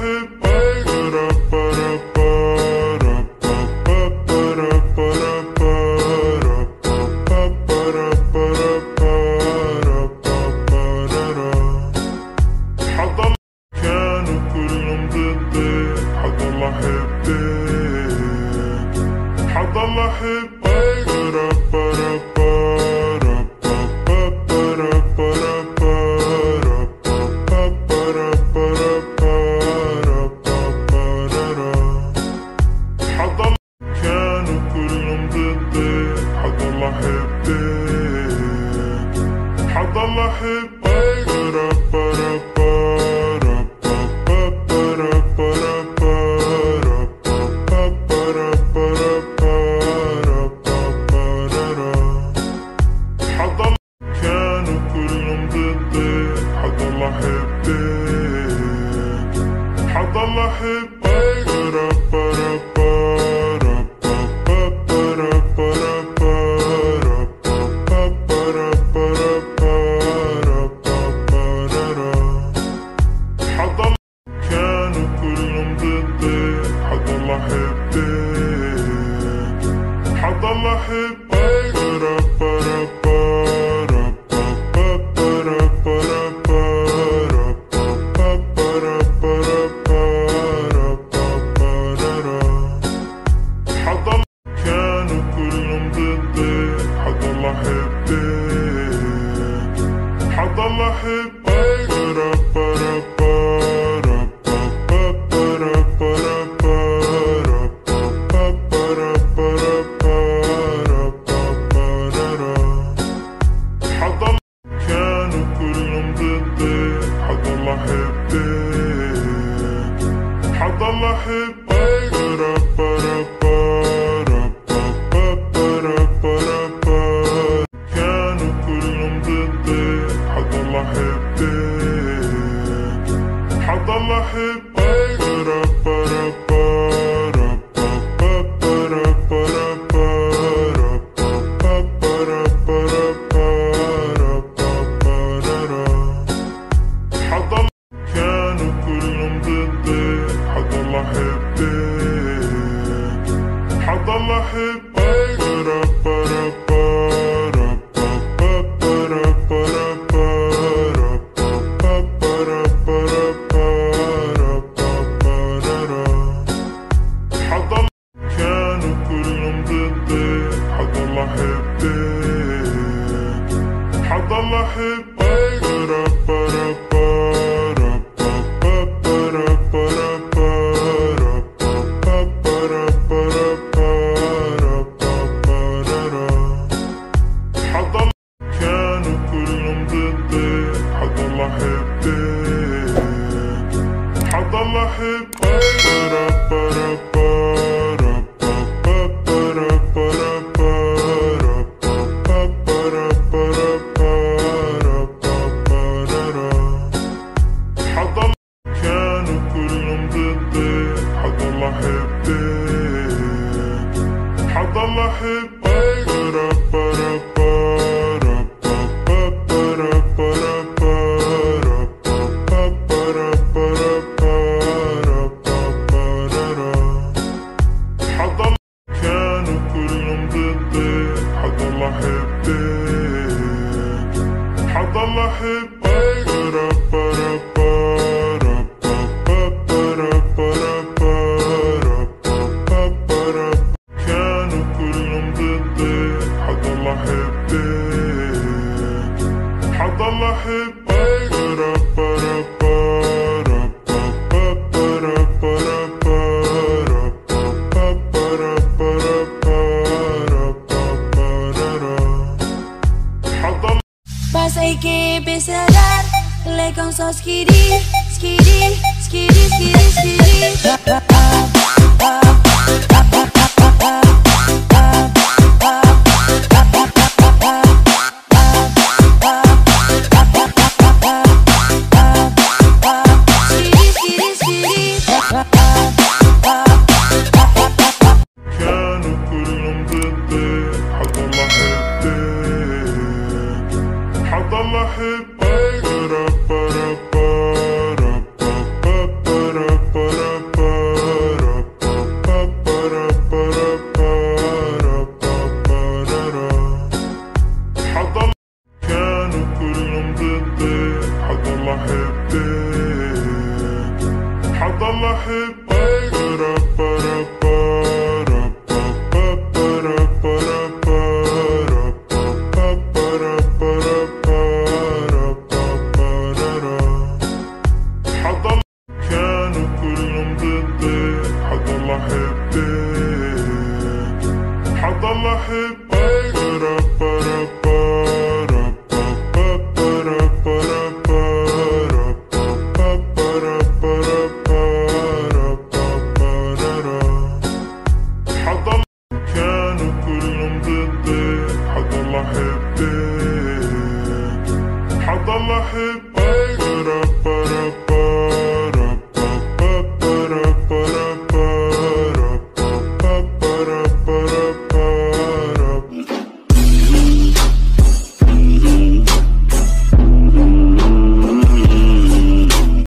احبك حضل كانوا كلهم ضدي حضل احبك حضل احبك حضل احبك حضل احبك حضل احبك حضل احبك حضل كانوا كلهم ضدي حضل احبك حضل احبك احبك حضل احبك حضل احبك حضل احبك حضل Legão só skiri, skiri, skiri, skiri, skiri حضل احبك ما احب اقرب احبك